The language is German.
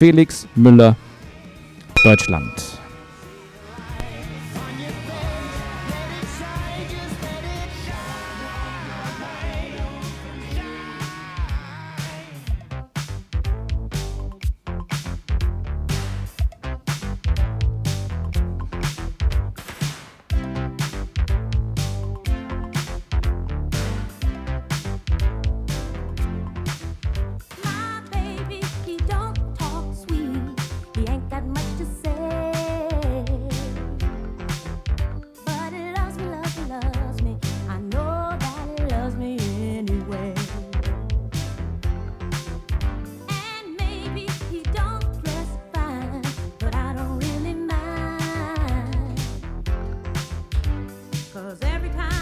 Felix Müller, Deutschland.